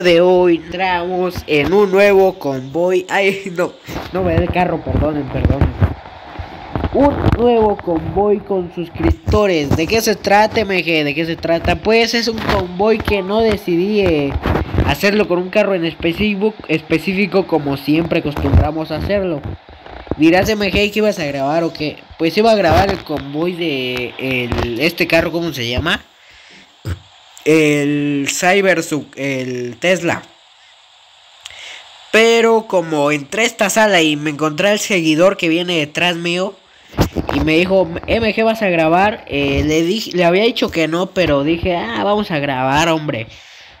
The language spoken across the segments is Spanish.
de hoy entramos en un nuevo convoy. Ay, no, no me el carro, perdonen, perdonen. Un nuevo convoy con suscriptores. ¿De qué se trata, MG? ¿De qué se trata? Pues es un convoy que no decidí eh, hacerlo con un carro en específico, específico como siempre acostumbramos a hacerlo. Dirás, MG, que ibas a grabar o qué? Pues iba a grabar el convoy de el, este carro, ¿cómo se llama? El Cyber, el Tesla. Pero como entré a esta sala y me encontré al seguidor que viene detrás mío y me dijo, MG vas a grabar, eh, le, dije, le había dicho que no, pero dije, ah, vamos a grabar, hombre.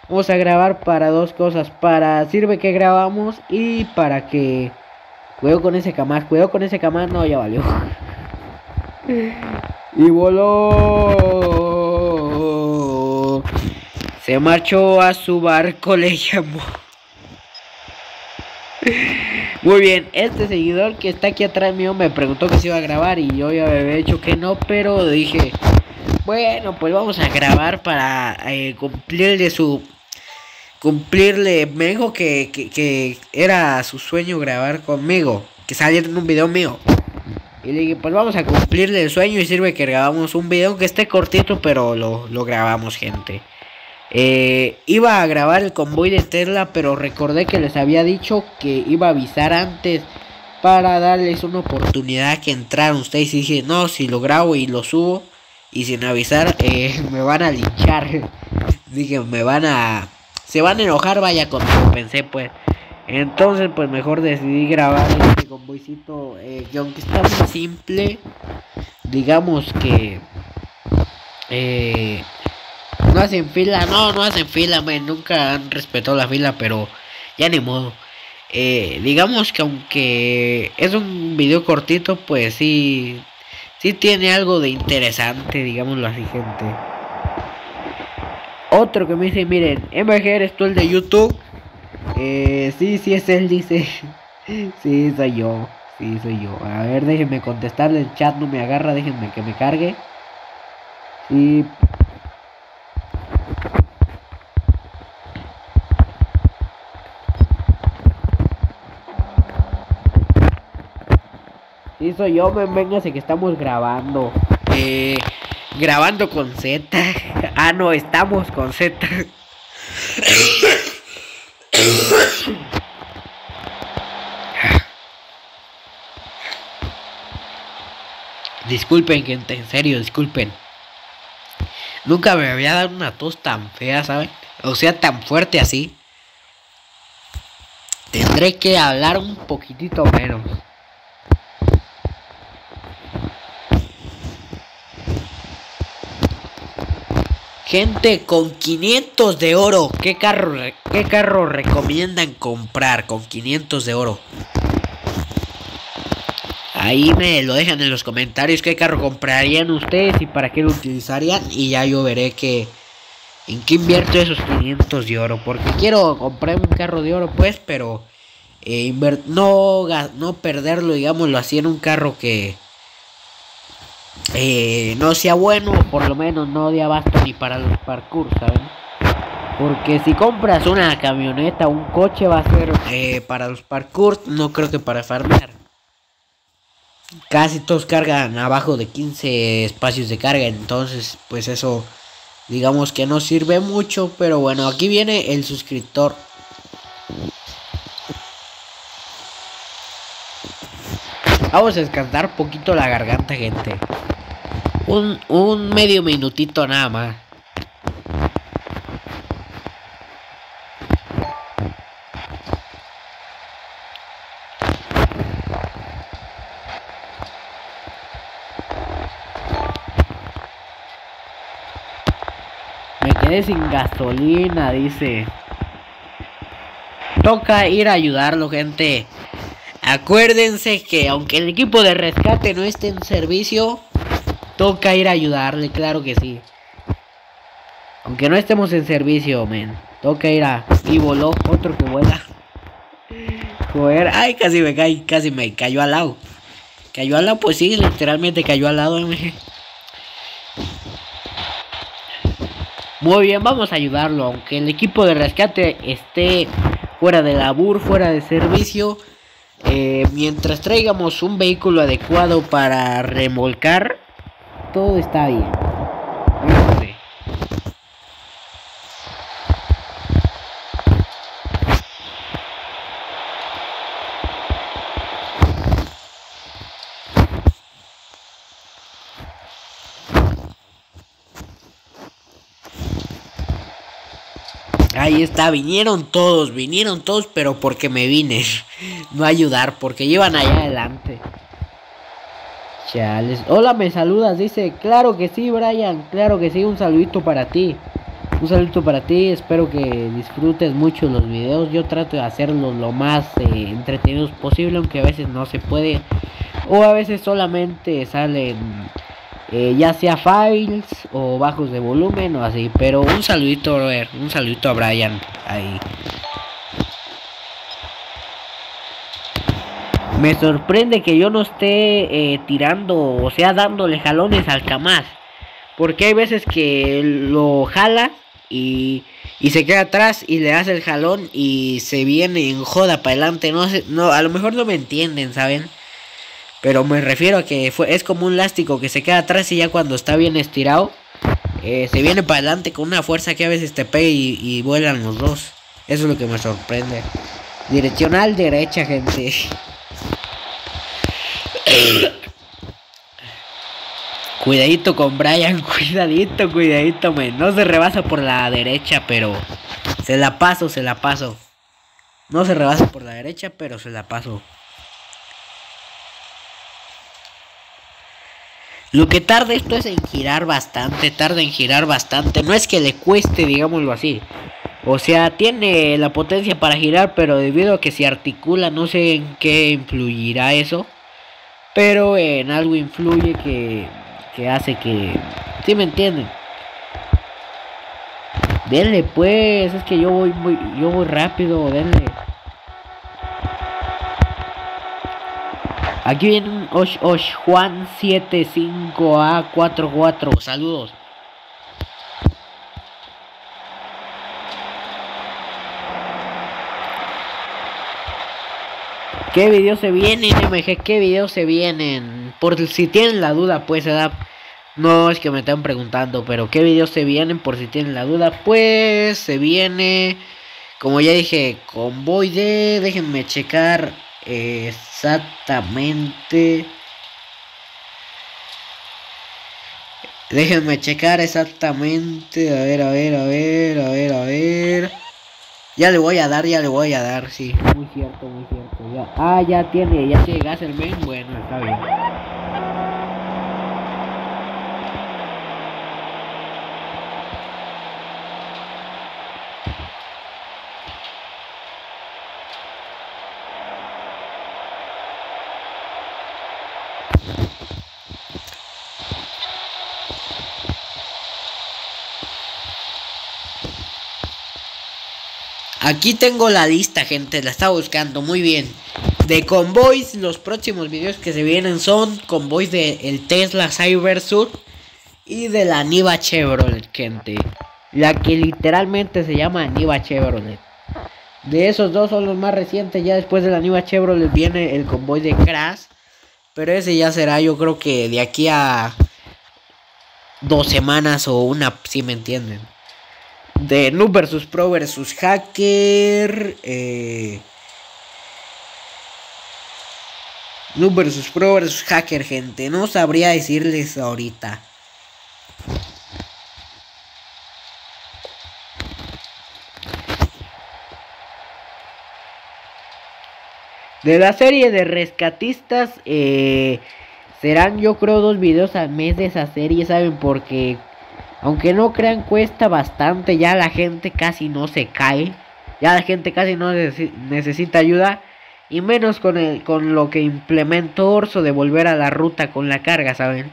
Vamos a grabar para dos cosas, para sirve que grabamos y para que... Cuidado con ese camás, cuidado con ese camás, no, ya valió. y voló. Se marchó a su barco, le llamó. Muy bien, este seguidor que está aquí atrás mío me preguntó que se iba a grabar y yo ya había dicho que no, pero dije, bueno, pues vamos a grabar para eh, cumplirle su... Cumplirle, me dijo que, que, era su sueño grabar conmigo, que saliera en un video mío. Y le dije, pues vamos a cumplirle el sueño y sirve que grabamos un video que esté cortito, pero lo, lo grabamos, gente. Eh, iba a grabar el convoy de Tesla, pero recordé que les había dicho que iba a avisar antes para darles una oportunidad que entraran ustedes. Y dije, no, si lo grabo y lo subo y sin avisar, eh, me van a linchar. dije, me van a... Se van a enojar, vaya, cuando pensé, pues. Entonces, pues mejor decidí grabar este convoycito, eh, que aunque está muy simple, digamos que... Eh, no hacen fila, no, no hacen fila, man, nunca han respetado la fila, pero ya ni modo. Eh, digamos que aunque es un video cortito, pues sí, sí tiene algo de interesante, digámoslo así, gente. Otro que me dice, miren, MG, ¿eres tú el de YouTube? Eh, sí, sí es él, dice. sí, soy yo, sí, soy yo. A ver, déjenme contestarle, el chat no me agarra, déjenme que me cargue. Sí, soy yo, ven, véngase que estamos grabando. Eh, grabando con Z. Ah, no, estamos con Z. Disculpen, gente, en serio, disculpen. Nunca me había dado una tos tan fea, ¿saben? O sea, tan fuerte así. Tendré que hablar un poquitito menos. Gente con 500 de oro. ¿Qué carro, ¿Qué carro recomiendan comprar con 500 de oro? Ahí me lo dejan en los comentarios qué carro comprarían ustedes y para qué lo utilizarían. Y ya yo veré que en qué invierto esos 500 de oro. Porque quiero comprar un carro de oro pues, pero eh, no, no perderlo, digámoslo así, en un carro que eh, no sea bueno, por lo menos no de abasto ni para los parkour, ¿saben? Porque si compras una camioneta, un coche va a ser eh, para los parkour, no creo que para farmear. Casi todos cargan abajo de 15 espacios de carga, entonces pues eso digamos que no sirve mucho, pero bueno, aquí viene el suscriptor. Vamos a descansar poquito la garganta, gente. Un, un medio minutito nada más. Me quedé sin gasolina, dice. Toca ir a ayudarlo, gente. Acuérdense que aunque el equipo de rescate no esté en servicio, Toca ir a ayudarle, claro que sí. Aunque no estemos en servicio, men. Toca ir a... Y voló otro que vuela. Ay, casi me cae, casi me cayó al lado. Cayó al lado, pues sí, literalmente cayó al lado, Muy bien, vamos a ayudarlo, aunque el equipo de rescate esté fuera de labur, fuera de servicio. Eh, mientras traigamos un vehículo adecuado para remolcar, todo está bien. Ahí está, vinieron todos, vinieron todos, pero porque me vine. No ayudar, porque llevan allá adelante. Chales. Hola, me saludas, dice. Claro que sí, Brian. Claro que sí, un saludito para ti. Un saludito para ti. Espero que disfrutes mucho los videos. Yo trato de hacerlos lo más eh, entretenidos posible, aunque a veces no se puede. O a veces solamente salen eh, ya sea files o bajos de volumen o así. Pero un saludito, ver, un saludito a Brian ahí. Me sorprende que yo no esté eh, tirando, o sea, dándole jalones al Kamaz. Porque hay veces que lo jala y, y se queda atrás y le hace el jalón y se viene en joda para adelante. No, no, a lo mejor no me entienden, ¿saben? Pero me refiero a que fue, es como un lástico que se queda atrás y ya cuando está bien estirado, eh, se viene para adelante con una fuerza que a veces te pega y, vuelan los dos. Eso es lo que me sorprende. Direccional derecha, gente. cuidadito con Brian, cuidadito, cuidadito, men. No se rebasa por la derecha, pero se la paso, se la paso. No se rebasa por la derecha, pero se la paso. Lo que tarda esto es en girar bastante, tarda en girar bastante. No es que le cueste, digámoslo así. O sea, tiene la potencia para girar, pero debido a que se articula, no sé en qué influirá eso. Pero en algo influye que, que hace que... ¿Sí me entienden? Denle pues, es que yo voy muy, yo voy rápido, denle. Aquí viene un Osh Osh Juan 75A44. Saludos. ¿Qué videos se vienen, MG? ¿Qué videos se vienen? Por si tienen la duda, pues, edad. No es que me están preguntando, pero ¿qué videos se vienen? Por si tienen la duda, pues se viene. Como ya dije, convoy de. Déjenme checar exactamente. Déjenme checar exactamente. A ver, a ver, a ver, a ver, a ver. Ya le voy a dar, ya le voy a dar, sí. Muy cierto, muy cierto. Ah, ya tiene, ya tiene gas el men. Bueno, está bien. Aquí tengo la lista, gente, la estaba buscando, muy bien. De convoys, los próximos videos que se vienen son convoys de el Tesla Cybersuit y de la Niva Chevrolet, gente. La que literalmente se llama Niva Chevrolet. De esos dos son los más recientes, ya después de la Niva Chevrolet viene el convoy de Crash. Pero ese ya será yo creo que de aquí a dos semanas o una, si me entienden de Noob vs Pro vs Hacker. Eh, Noob vs Pro vs Hacker, gente. No sabría decirles ahorita. De la serie de rescatistas, eh, serán yo creo dos videos al mes de esa serie, ¿saben? Porque aunque no crean, cuesta bastante. Ya la gente casi no se cae. Ya la gente casi no necesita ayuda. Y menos con, el, con lo que implementó Orso de volver a la ruta con la carga, ¿saben?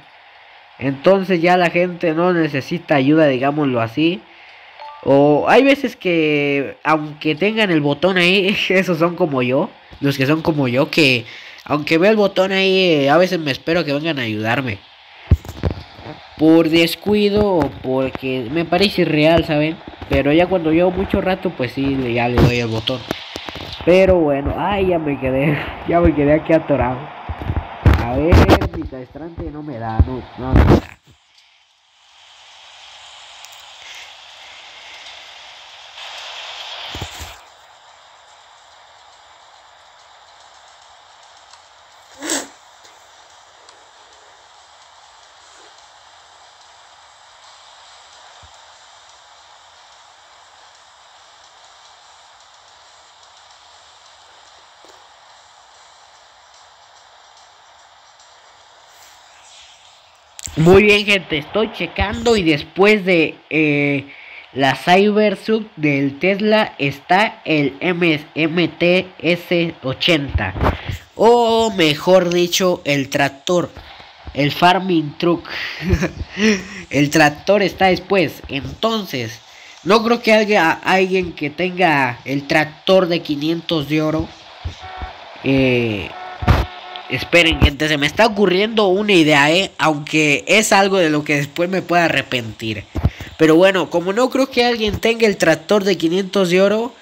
Entonces ya la gente no necesita ayuda, digámoslo así. O hay veces que, aunque tengan el botón ahí, esos son como yo. Los que son como yo, que aunque veo el botón ahí, a veces me espero que vengan a ayudarme. Por descuido o porque me parece irreal, ¿saben? Pero ya cuando llevo mucho rato, pues sí, ya le doy el botón. Pero bueno, ay, ya me quedé, ya me quedé aquí atorado. A ver, mi castrante no me da, no, no, no Muy bien, gente, estoy checando y después de eh, la Cybersub del Tesla está el MTS80. O mejor dicho, el tractor. El Farming Truck. el tractor está después. Entonces, no creo que haya alguien que tenga el tractor de 500 de oro. Eh, Esperen, gente, se me está ocurriendo una idea, ¿eh? Aunque es algo de lo que después me pueda arrepentir. Pero bueno, como no creo que alguien tenga el tractor de 500 de oro,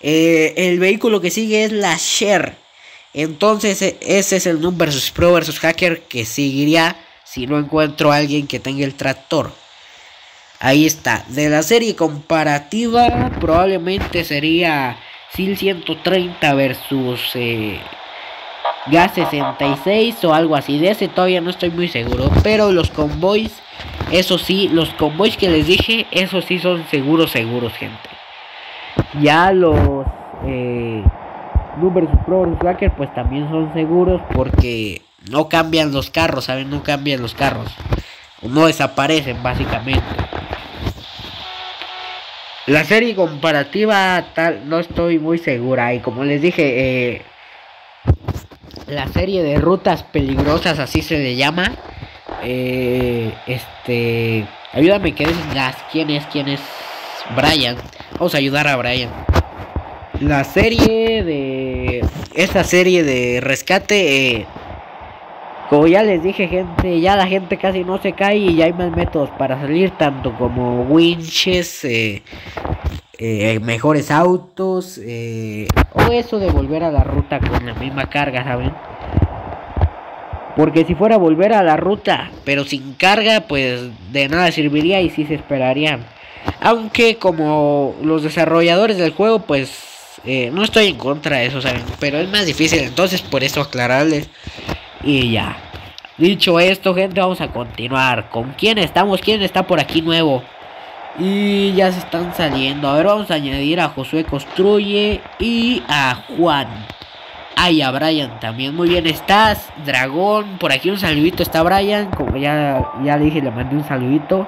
eh, el vehículo que sigue es la Share. Entonces, e, ese es el Noom versus Pro versus Hacker que seguiría si no encuentro a alguien que tenga el tractor. Ahí está. De la serie comparativa, probablemente sería SIL 130 versus. Eh, Gas 66 o algo así. De ese todavía no estoy muy seguro. Pero los convoys, eso sí, los convoys que les dije, esos sí son seguros, seguros, gente. Ya los eh, números Pro Tracker, pues también son seguros porque no cambian los carros, ¿saben? No cambian los carros. No desaparecen, básicamente. La serie comparativa tal no estoy muy segura y como les dije eh, la serie de rutas peligrosas, así se le llama. Eh, este, ayúdame que es gas. ¿Quién es? ¿Quién es? Brian. Vamos a ayudar a Brian. La serie de esta serie de rescate, eh, como ya les dije, gente, ya la gente casi no se cae y ya hay más métodos para salir, tanto como winches, eh, eh, mejores autos eh, o eso de volver a la ruta con la misma carga, ¿saben? Porque si fuera volver a la ruta, pero sin carga, pues de nada serviría y sí se esperarían. Aunque como los desarrolladores del juego, pues eh, no estoy en contra de eso, ¿saben? Pero es más difícil, entonces por eso aclararles. Y ya. Dicho esto, gente, vamos a continuar. ¿Con quién estamos? ¿Quién está por aquí nuevo? Y ya se están saliendo. A ver, vamos a añadir a Josué Construye y a Juan. Ah, y a Brian también. Muy bien, estás, Dragón. Por aquí un saludito está Brian. Como ya, ya dije, le mandé un saludito.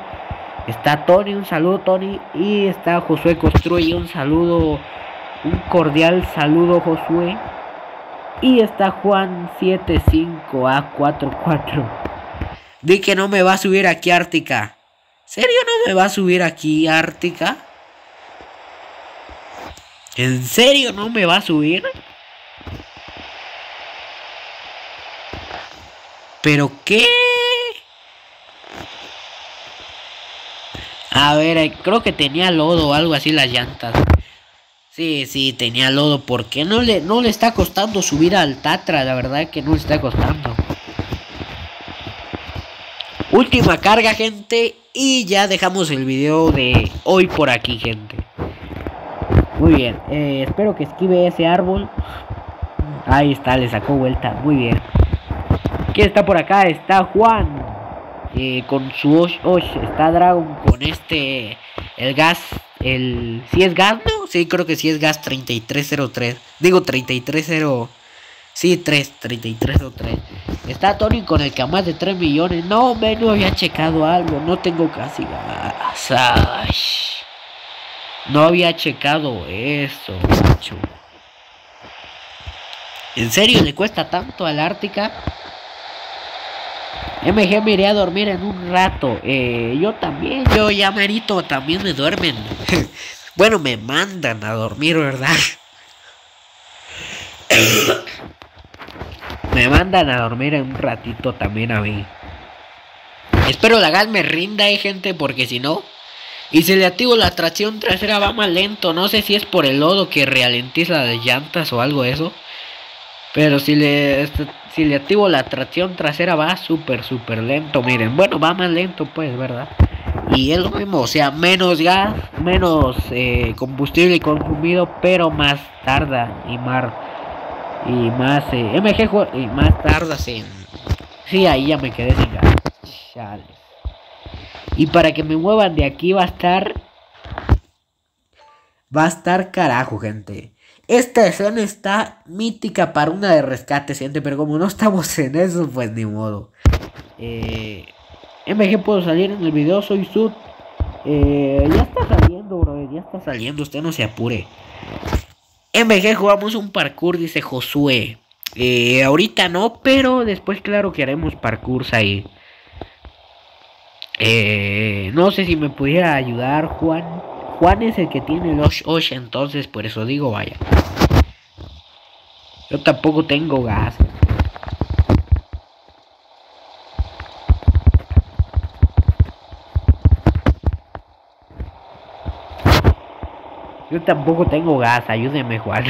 Está Tony, un saludo Tony. Y está Josué Construye, un saludo. Un cordial saludo Josué. Y está Juan 75A44. Di que no me va a subir aquí Ártica. ¿Serio no me va a subir aquí Ártica? ¿En serio no me va a subir? ¿Pero qué? A ver, eh, creo que tenía lodo o algo así las llantas. Sí, sí, tenía lodo. ¿Por qué no le, no le está costando subir al Tatra? La verdad que no le está costando. Última carga, gente. Y ya dejamos el video de hoy por aquí, gente. Muy bien. Eh, espero que esquive ese árbol. Ahí está, le sacó vuelta. Muy bien. ¿Quién está por acá? Está Juan. Eh, con su Osh, Osh. Está Dragon con este... El gas. El... ¿Si es gas? No. Sí, creo que sí es gas 3303. Digo 3303. Sí, 3, 33 o 3. Está Tony con el que a más de 3 millones. No, me no había checado algo. No tengo casi gas. No había checado eso, macho. ¿En serio le cuesta tanto al Ártica? MG me iré a dormir en un rato. Eh, yo también, yo ya merito, también me duermen. bueno, me mandan a dormir, ¿verdad? Me mandan a dormir en un ratito también a mí. Espero la gas me rinda, eh, gente, porque si no... Y si le activo la tracción trasera va más lento. No sé si es por el lodo que ralentiza las llantas o algo eso. Pero si le, este, si le activo la tracción trasera va súper, súper lento. Miren, bueno, va más lento pues, ¿verdad? Y es lo mismo, o sea, menos gas, menos eh, combustible consumido, pero más tarda y más... Y más... Eh, MG y más tardas en... Sí, ahí ya me quedé sin gas. Y para que me muevan de aquí va a estar... Va a estar carajo, gente. Esta escena está mítica para una de rescate, gente. Pero como no estamos en eso, pues ni modo. Eh, MG puedo salir en el video, soy Sud. Eh, ya está saliendo, bro. Ya está saliendo, usted no se apure. MG jugamos un parkour, dice Josué. Eh, ahorita no, pero después claro que haremos parkours ahí. Eh, no sé si me pudiera ayudar Juan. Juan es el que tiene los Osh, entonces por eso digo vaya. Yo tampoco tengo gas. Yo tampoco tengo gas, ayúdeme Juan.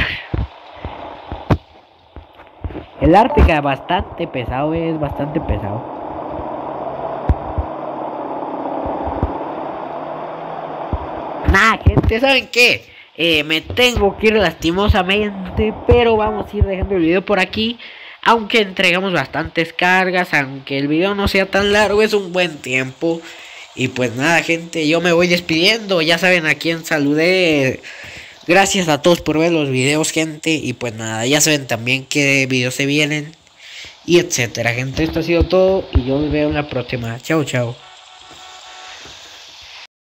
El Ártica bastante pesado, es bastante pesado. Nah, gente, ¿saben qué? Eh, me tengo que ir lastimosamente, pero vamos a ir dejando el video por aquí. Aunque entregamos bastantes cargas, aunque el video no sea tan largo, es un buen tiempo. Y pues nada, gente, yo me voy despidiendo. Ya saben a quién saludé. Gracias a todos por ver los videos, gente. Y pues nada, ya saben también qué videos se vienen. Y etcétera, gente. Esto ha sido todo. Y yo me veo en la próxima. Chao, chao.